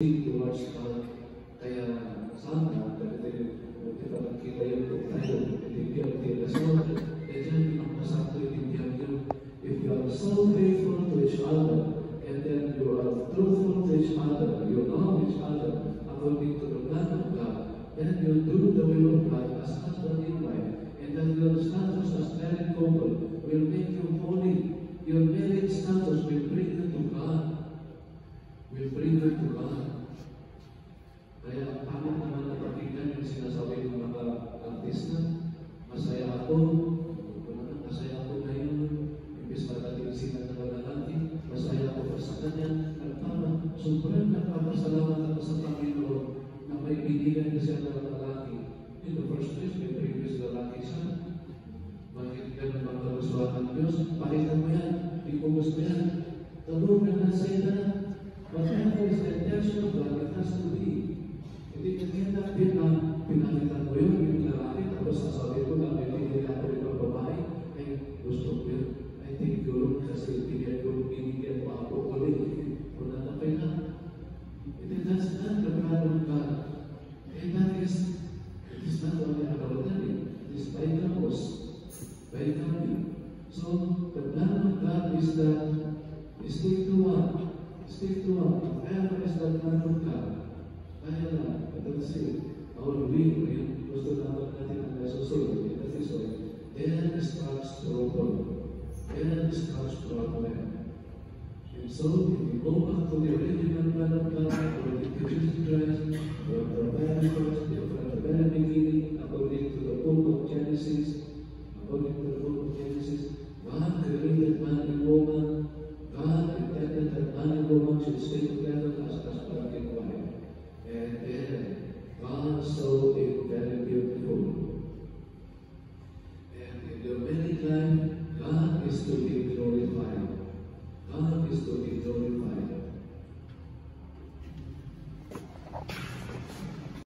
If you are so faithful to each other, and then you are truthful to each other, you love each other according to the plan of God, then you do the will of God as husband and wife, and then your status as married couple will make you holy. Your marriage status will bring. You to God. Kaya pangit naman na pakinggan yung sinasabi ng mga artista. Masaya ako. Masaya ako ngayon. Imbis madating sila na wala natin. Masaya ako pa sa kanya. At parang sobrang nagpapasalamat ako sa Panginoon na may binigay na siya ng lalaki. In the first place, may previous lalaki siya. Bakit ganun ang kagustuhan ng Diyos? Pakita mo yan. Hindi ko gusto yan. Tulungan na sa But that is the intention that it has to be. Jadi ternyata bina terus asal itu kami tidak boleh berbaik. Eh, gusto ko I think guru tidak guru ini dia mau boleh. Pernah tak bina. It is not the plan God. And that is it is not only about that. It is by by. So the plan of God is that is one. Stick to one, whatever is the plan of God. Kaya na, kasi, our will, yung gusto naman natin ang nasusunod, ito is why, then starts trouble. Then starts problem. And so, if we go back to the original plan of God, according to Jesus Christ, from the first, from the very beginning, according to the book of Genesis, according to is to be glorified. God is to be glorified.